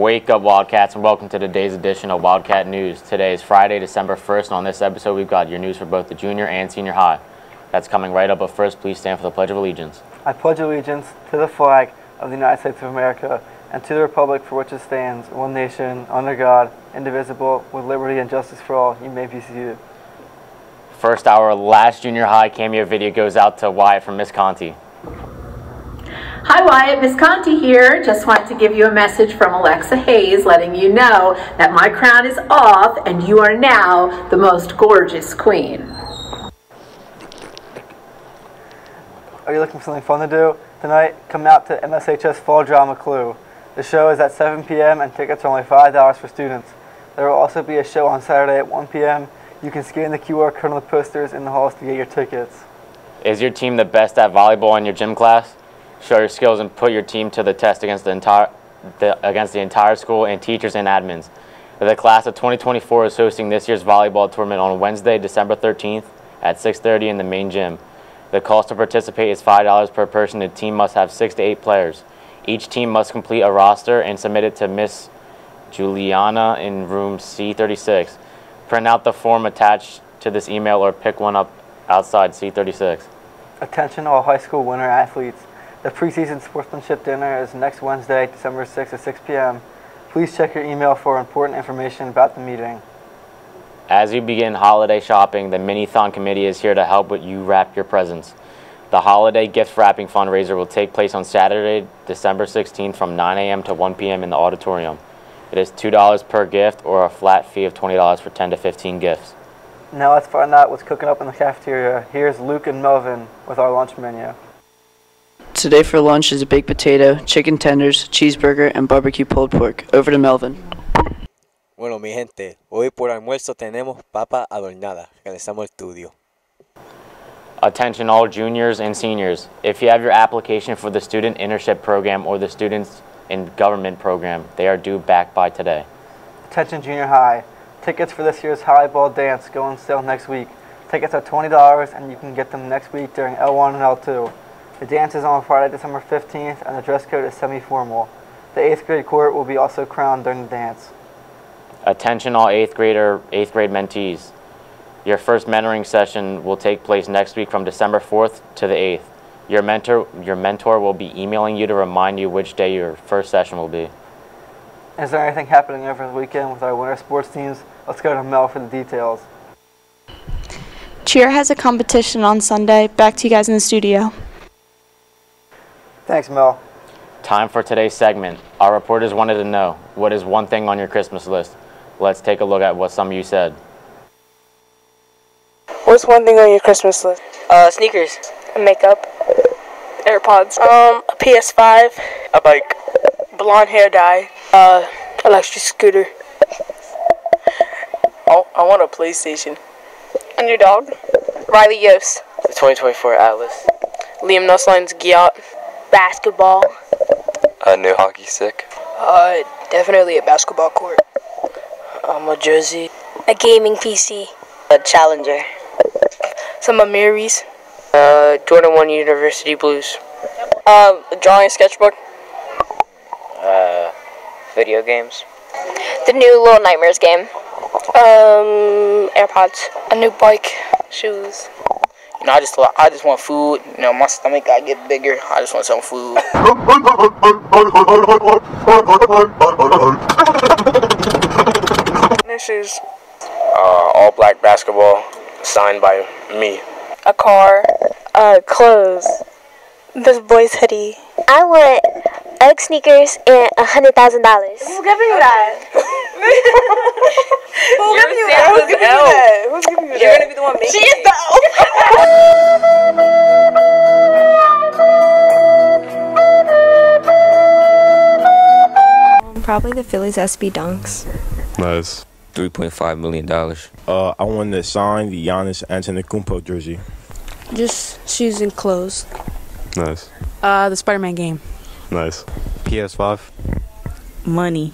Wake up, Wildcats, and welcome to today's edition of Wildcat News. Today is Friday, December 1st, and on this episode, we've got your news for both the junior and senior high. That's coming right up, but first, please stand for the Pledge of Allegiance. I pledge allegiance to the flag of the United States of America and to the republic for which it stands, one nation, under God, indivisible, with liberty and justice for all. You may be seated. First, our last junior high cameo video goes out to Wyatt from Miss Conti. Hi Wyatt, Miss Conti here. Just wanted to give you a message from Alexa Hayes letting you know that my crown is off and you are now the most gorgeous queen. Are you looking for something fun to do? Tonight, come out to MSHS Fall Drama Clue. The show is at 7 p.m. and tickets are only $5 for students. There will also be a show on Saturday at 1 p.m. You can scan the QR code on the posters in the halls to get your tickets. Is your team the best at volleyball in your gym class? Show your skills and put your team to the test against the entire, the, against the entire school and teachers and admins. The class of 2024 is hosting this year's volleyball tournament on Wednesday, December 13th at 6.30 in the main gym. The cost to participate is $5 per person. The team must have six to eight players. Each team must complete a roster and submit it to Miss Juliana in room C36. Print out the form attached to this email or pick one up outside C36. Attention all high school winter athletes. The preseason sportsmanship dinner is next Wednesday, December 6th at 6 p.m. Please check your email for important information about the meeting. As you begin holiday shopping, the Minithon Committee is here to help with you wrap your presents. The holiday gift wrapping fundraiser will take place on Saturday, December 16th from 9 a.m. to 1 p.m. in the auditorium. It is $2 per gift or a flat fee of $20 for 10 to 15 gifts. Now let's find out what's cooking up in the cafeteria. Here's Luke and Melvin with our lunch menu. Today for lunch is a baked potato, chicken tenders, cheeseburger, and barbecue pulled pork. Over to Melvin. Bueno, mi gente, hoy por almuerzo tenemos papa adornada. Regresamos al estudio. Attention all juniors and seniors. If you have your application for the Student Internship Program or the Students in Government Program, they are due back by today. Attention junior high. Tickets for this year's Highball Dance go on sale next week. Tickets are $20 and you can get them next week during L1 and L2. The dance is on Friday, December 15th and the dress code is semi-formal. The 8th grade court will be also crowned during the dance. Attention all 8th grader, 8th grade mentees. Your first mentoring session will take place next week from December 4th to the 8th. Your mentor, your mentor will be emailing you to remind you which day your first session will be. Is there anything happening over the weekend with our winter sports teams? Let's go to Mel for the details. Cheer has a competition on Sunday. Back to you guys in the studio. Thanks, Mel. Time for today's segment. Our reporters wanted to know what is one thing on your Christmas list. Let's take a look at what some of you said. What's one thing on your Christmas list? Uh, sneakers. Makeup. AirPods. Um, a PS5. A bike. Blonde hair dye. Uh, electric scooter. Oh, I want a PlayStation. A new dog. Riley Yost. The 2024 Atlas. Liam Nussline's Giat. Basketball. A new hockey stick. Uh, definitely a basketball court. Um, a jersey. A gaming PC. A Challenger. Some Amiris. Uh, Jordan 1 University Blues. Um, a drawing sketchbook. Uh, video games. The new Little Nightmares game. Um, AirPods. A new bike. Shoes. You know, I just I just want food. You know, my stomach gotta get bigger. I just want some food. This is Uh, all black basketball, signed by me. a car. Uh, clothes. This boy's hoodie. I want Ugg sneakers and a hundred thousand dollars. Who's giving you that? Who's giving you that? Who's giving you that? Who's giving you that? You're gonna be the one making She is the Probably the Phillies SB Dunks. Nice. $3.5 million. Uh, I want to sign the Giannis Antetokounmpo jersey. Just shoes and clothes. Nice. Uh, the Spider-Man game. Nice. PS5. Money.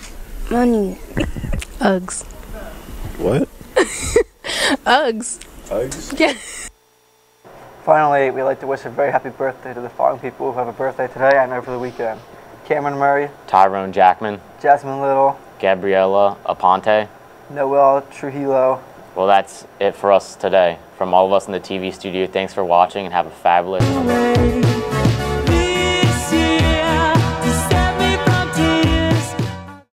Money. Uggs. What? Uggs. Uggs? Yeah. Finally, we'd like to wish a very happy birthday to the following people who have a birthday today and over the weekend. Cameron Murray, Tyrone Jackman, Jasmine Little, Gabriella Aponte. Noel Trujillo. Well, that's it for us today. From all of us in the TV studio, thanks for watching and have a fabulous